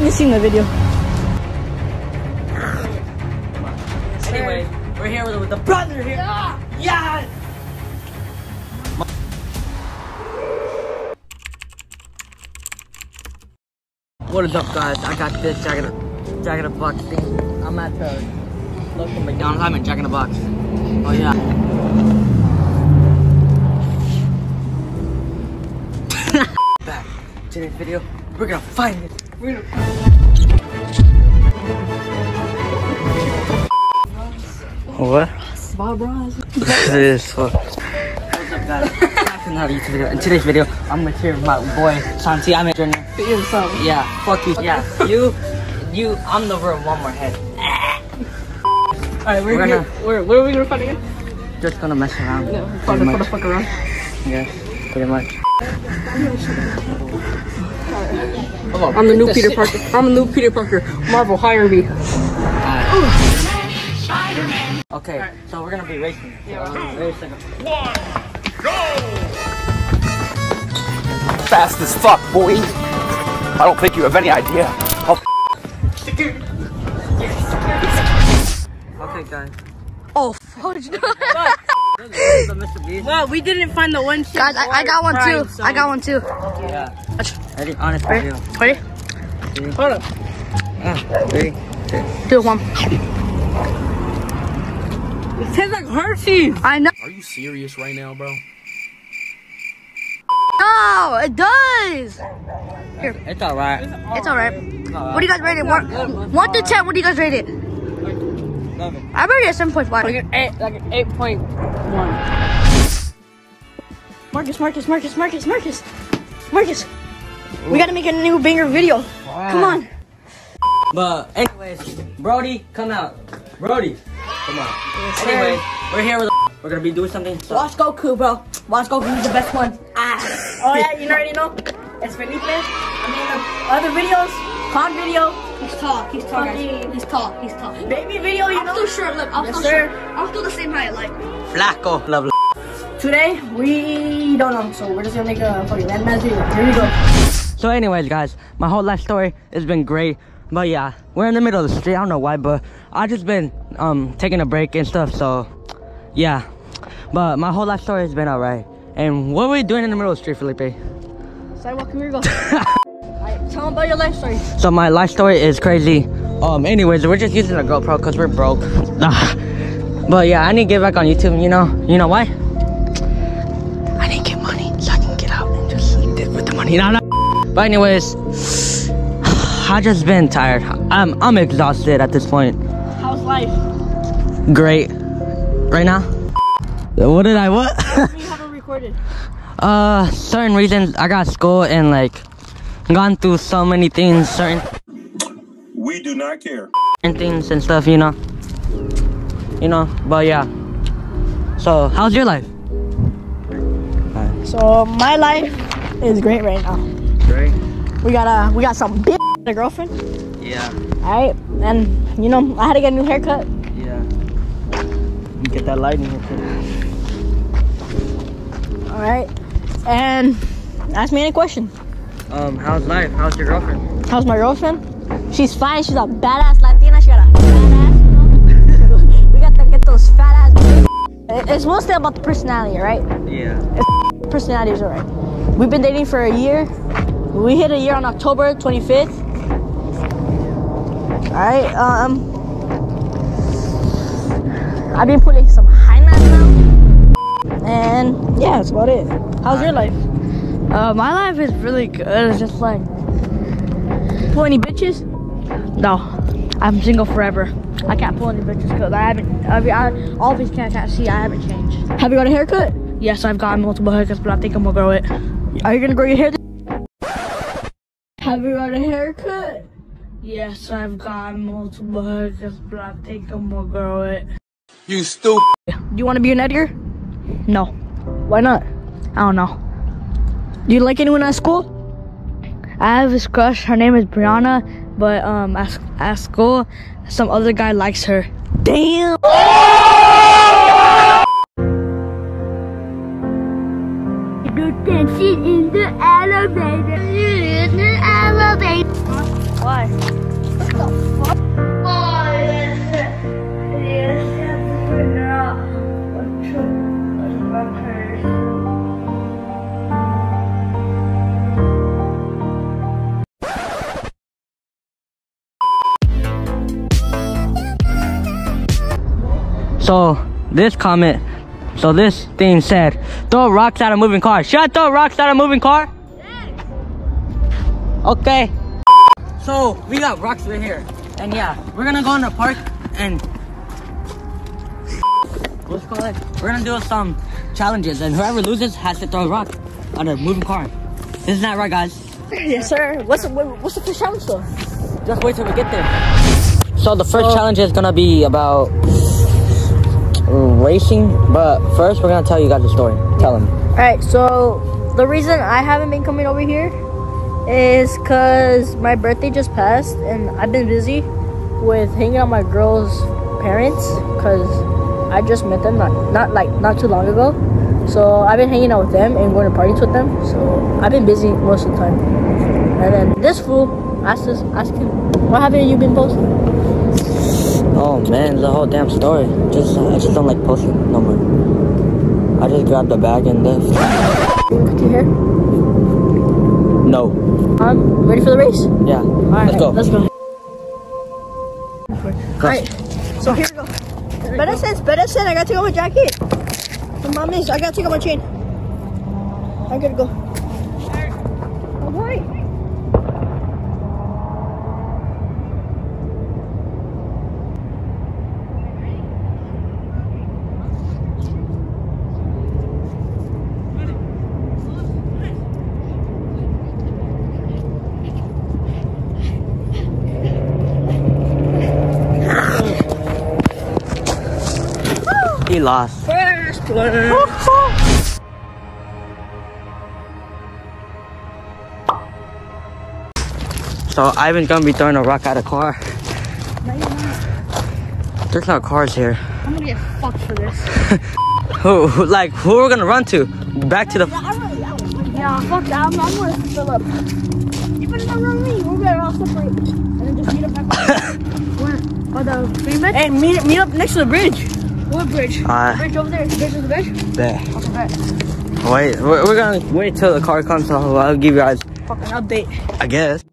Y'all just seen the video. Anyway, we're here with, with the brother here. Yeah. What is up, guys? I got this Jack in a Jack in a Box thing. I'm at the local McDonald's. I'm in Jack in a Box. Oh yeah. Back to this video. We're gonna find it. We're. What? Bob Ross. this fuck. What's up, guys? Back to another YouTube video. In today's video, I'm with here with my boy Santi. I'm a trainer. Be yourself. Yeah, fuck you. Yeah, you, you. I'm the real one more head. Alright, we're, We're gonna- Where, where are we gonna find again? Just gonna mess around. No, pretty fuck, much. fuck, fuck around. Yeah, pretty much. I'm the new Peter Parker. I'm the new Peter Parker. Marvel, hire me. Okay, so we're gonna be racing. So, um, wait a second. Fast as fuck, boy. I don't think you have any idea how Okay, guys. Oh, fudge. This is the Mr. Beast. we didn't find the one. Guys, I, I got one too. I got one too. Yeah. Ready? Honest Ready? video. Ready? Hold up. Ah, three. Do one. It tastes like Hershey's. I know. Are you serious right now, bro? No, it does. It's alright. It's alright. What do you guys rate it? One, one to ten. What do you guys rate it? Love. I rated it seven point Like five. an eight, like an eight point one. Marcus, Marcus, Marcus, Marcus, Marcus, Marcus. We gotta make a new banger video. Come on. But anyways, Brody, come out. Brody, come on. Anyways, we're here with. We're gonna be doing something. So, Watch Goku, bro. Watch Goku. He's the best one. Ah. Oh yeah, you already know. It's Felipe. I mean, the other videos, con video. He's tall. He's tall, guys. He's tall. He's tall. Baby video, you know. I'm still short. Look, I'm Yes, still sir. short. I'm still the same height. Like. Flaco, love. Today we don't know, so we're just gonna make a fucking random video. Here we go. So, anyways, guys, my whole life story has been great. But yeah, we're in the middle of the street. I don't know why, but I just been um taking a break and stuff. So, yeah. But my whole life story has been alright. And what were we doing in the middle of the street, Felipe? Sidewalk, here we go. Alright, tell them about your life story. So my life story is crazy. Um, anyways, we're just using a GoPro because we're broke. But yeah, I need to get back on YouTube. You know, you know why? Money. No, no. But anyways, I just been tired. I'm I'm exhausted at this point. How's life? Great. Right now. What did I what? You haven't recorded. uh, certain reasons. I got school and like gone through so many things. Certain We do not care. and things and stuff, you know. You know, but yeah. So, how's your life? So my life is great right now. Great. We got a we got some big a girlfriend. Yeah. Alright, and you know I had to get a new haircut. Yeah. Get that light in here. Alright, and ask me any question. Um, how's life? How's your girlfriend? How's my girlfriend? She's fine. She's a badass Latina. She got a fat ass. You know? we got to get those fat ass. It- It's mostly about the personality, right? Yeah. Personality is alright. We've been dating for a year. We hit a year on October 25th. Alright, um. I've been putting some highlights now. And yeah, that's about it. How's your life? Uh, my life is really good. It's just like. Pull any bitches? No. I'm single forever. I can't pull any bitches because I haven't. I mean, I, all these can't, can't see. I haven't changed. Have you got a haircut? Yes, I've gotten multiple haircuts, but I think I'm gonna grow it. Are you gonna grow your hair? Have you got a haircut? Yes, I've got multiple haircuts, but I think I'm gonna grow it. You stupid. Do you want to be an editor? No. Why not? I don't know. Do you like anyone at school? I have this crush. Her name is Brianna, but um, at, at school, some other guy likes her. Damn. In the elevator. In the elevator. Why? the fuck? Yes. Figure out what what's my. So this comment, so this thing said, throw rocks at a moving car. Should I throw rocks at a moving car? Okay. So we got rocks right here. And yeah, we're gonna go in the park and what's it called? We're gonna do some challenges and whoever loses has to throw a rock at a moving car. Isn't that right guys? Yes, sir. What's the, what's the first challenge though? Just wait till we get there. So the first challenge is gonna be about racing, but first we're gonna tell you guys a story. Tell them. Alright, so the reason I haven't been coming over here is because my birthday just passed and I've been busy with hanging out my girl's parents because I just met them not, not like not too long ago. So I've been hanging out with them and going to parties with them. So I've been busy most of the time. And then this fool asked us asked him, what haven't you been posting? Oh man, the whole damn story. Just I just don't like posting no more. I just grabbed the bag and left. Cut your hair. No. Um, ready for the race? Yeah. Alright, Let's go. Let's go. Alright, so here we go. Better sense, better sense. I gotta take off my jacket. The mom is, I gotta take off my chain. I gotta go. Alright. Lost. First place. So Ivan's gonna be throwing a rock at a car. There's no cars here. I'm gonna get fucked for this. Who, who like who are we gonna run to? Back to the Yeah, fuck that. I'm, I'm gonna fill up. You better not run me. We're better off separate. And then just meet up back Where? Oh, the? Hey, meet, meet up next to the bridge. What bridge? Uh, bridge over there. Bridge is the bridge? there. Okay. Wait, we're, we're gonna wait till the car comes. So I'll give you guys, Fucking update. I guess.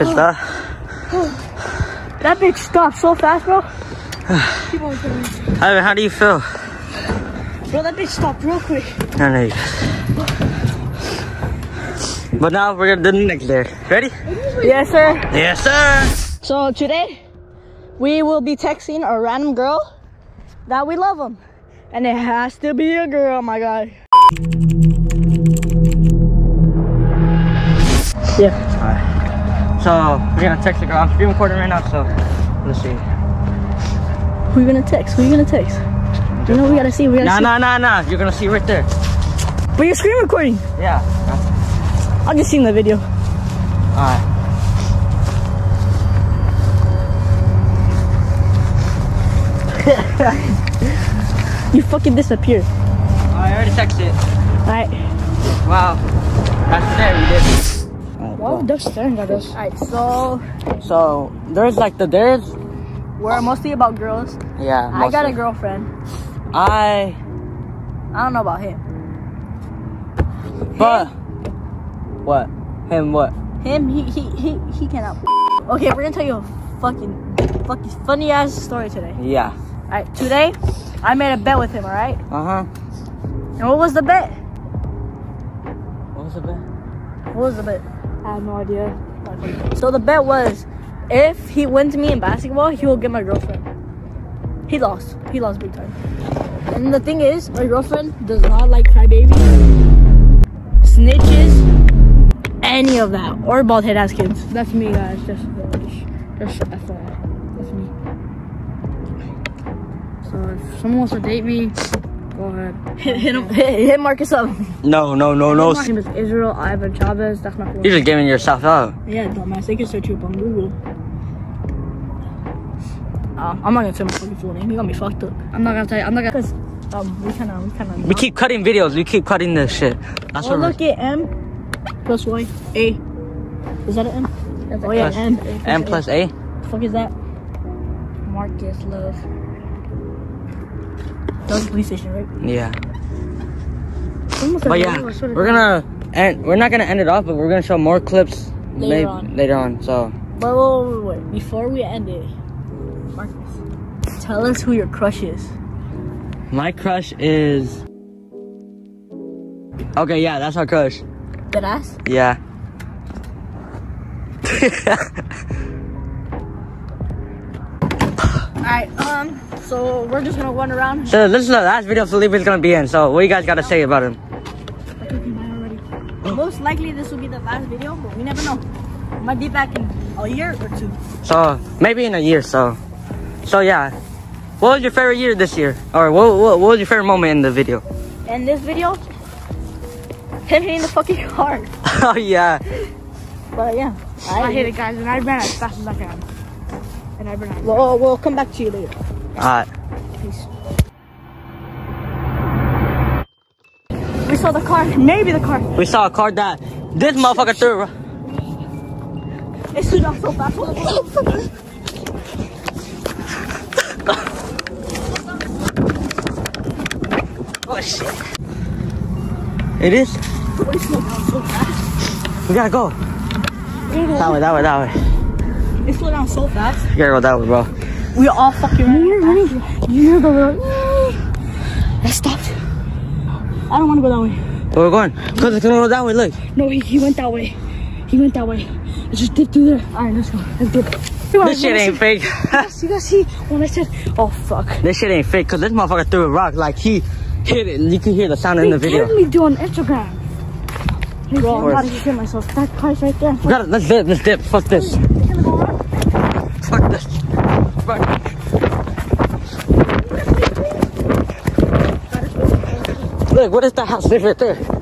Is oh. that? That bitch stopped so fast, bro. Keep on turning. Ivan, how do you feel? Bro, that bitch stopped real quick. I know you. But now we're gonna do the next day. Ready? Yes, sir. Yes, sir. So today, we will be texting a random girl that we love them. And it has to be a girl, my god. Yeah. So we're gonna text the girl. I'm screen recording right now, so let's see. Who you gonna text? Who you gonna text? You know we gotta see. We gotta Nah, see. nah, nah, nah. You're gonna see right there. But you're screen recording. Yeah. I'll just see in the video. Alright. You fucking disappeared. Oh, I already texted. Alright. Wow. That's we did. Why are those staring at us? Alright, so So there's like the there's we're mostly about girls. yeah. I got a girlfriend. I I don't know about him. but what him what Him, he he he he cannot. Okay, we're gonna tell you a fucking fucking funny ass story today. yeah Alright, today I made a bet with him, alright? uh huh. And what was the bet? What was the bet? What was the bet? I have no idea. So the bet was if he wins me in basketball, he will get my girlfriend. He lost. He lost big time. And the thing is, my girlfriend does not like crybabies, snitches, any of that, or bald head ass kids. That's me, guys. Just, just, just FYI. That's me. So if someone wants to date me, go ahead. Hit, hit him. Hit, hit Marcus up. No, no, no, no. My name is Israel Ivan Chavez. That's not cool. You're just giving yourself up. Yeah, dumbass. They can search you up on Google. Uh, I'm not gonna tell my fucking full name. You got me fucked up. I'm not gonna tell you. I'm not gonna. Cause um, we kind of, we kind of. We keep cutting videos. We keep cutting this shit. That's Oh, what look we're. at M plus Y A. Is that an M? oh yeah, plus- M. M plus A. The fuck is that? Marcus Love. That was police station, right? Yeah. But yeah, I swear to we're gonna and we're not gonna end it off, but we're gonna show more clips Later on. later on. So But wait, wait, wait. Before we end it, Marcus, tell us who your crush is. my crush is. Okay, yeah, that's our crush. Dead ass? Yeah. Alright, um, so we're just gonna run around. so this is the last video Felipe is gonna be in. So what you guys gotta say about him? Most likely this will be the last video, but we never know. Might be back in a year or two. So maybe in a year. So, so yeah. What was your favorite year this year? Or what, what, what was your favorite moment in the video? In this video, him hitting the fucking car. oh yeah. But yeah, I, I hit it, guys, and I ran as fast as I can. And I ran out. We'll, oh, we'll come back to you later. Alright. Peace. We saw the car. Maybe the car. We saw a car that this motherfucker threw. It stood up so fast. Oh shit. It is. It slowed down so fast. We gotta go. That way, that way, that way. It slowed down so fast. You gotta go that way, bro. We all fucking ran. You hear the like, I stopped. I don't want to go that way. Where we're going? Cause it's gonna go that way. Look. No, he, he went that way. He went that way. Let's just dip through there. All right, let's go. Let's dip. This shit ain't fake. You guys see when I said, "Oh fuck." this shit ain't fake. Cause this motherfucker threw a rock like he hit it. You can hear the sound in the video. tagged me doing Instagram. Hey, bro, I'm about to shit myself. That car's right there. We gotta, let's dip. Let's dip. Fuck this. They're gonna go around. Fuck this. Fuck. Look, what is that house right there?